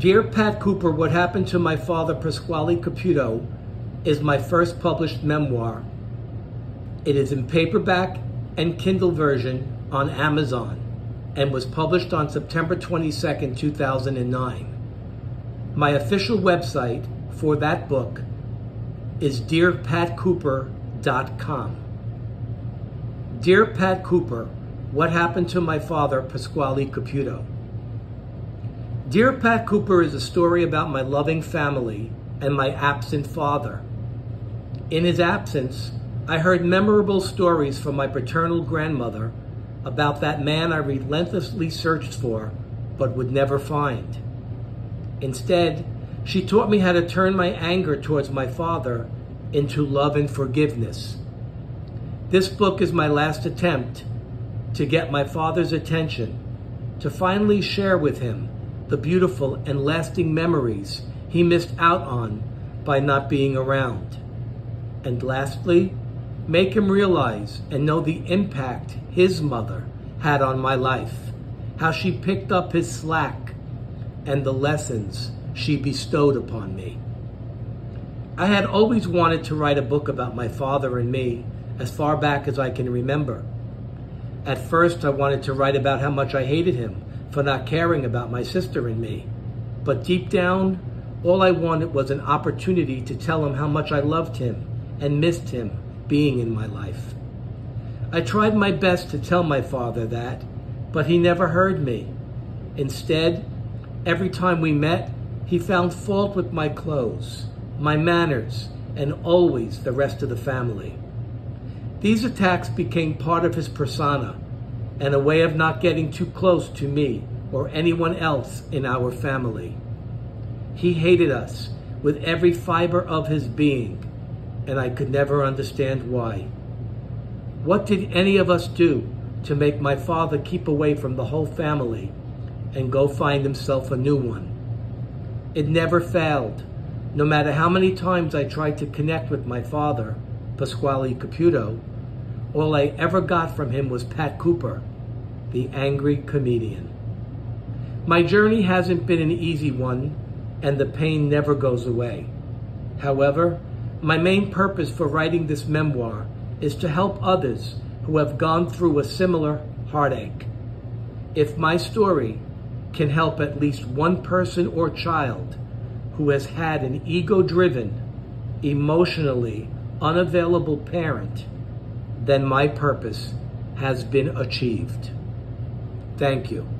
Dear Pat Cooper, What Happened to My Father, Pasquale Caputo, is my first published memoir. It is in paperback and Kindle version on Amazon and was published on September 22, 2009. My official website for that book is dearpatcooper.com. Dear Pat Cooper, What Happened to My Father, Pasquale Caputo? Dear Pat Cooper is a story about my loving family and my absent father. In his absence, I heard memorable stories from my paternal grandmother about that man I relentlessly searched for but would never find. Instead, she taught me how to turn my anger towards my father into love and forgiveness. This book is my last attempt to get my father's attention, to finally share with him the beautiful and lasting memories he missed out on by not being around. And lastly, make him realize and know the impact his mother had on my life, how she picked up his slack and the lessons she bestowed upon me. I had always wanted to write a book about my father and me as far back as I can remember. At first, I wanted to write about how much I hated him for not caring about my sister and me. But deep down, all I wanted was an opportunity to tell him how much I loved him and missed him being in my life. I tried my best to tell my father that, but he never heard me. Instead, every time we met, he found fault with my clothes, my manners, and always the rest of the family. These attacks became part of his persona and a way of not getting too close to me or anyone else in our family. He hated us with every fiber of his being, and I could never understand why. What did any of us do to make my father keep away from the whole family and go find himself a new one? It never failed. No matter how many times I tried to connect with my father, Pasquale Caputo, all I ever got from him was Pat Cooper, the angry comedian. My journey hasn't been an easy one, and the pain never goes away. However, my main purpose for writing this memoir is to help others who have gone through a similar heartache. If my story can help at least one person or child who has had an ego driven, emotionally unavailable parent, then my purpose has been achieved. Thank you.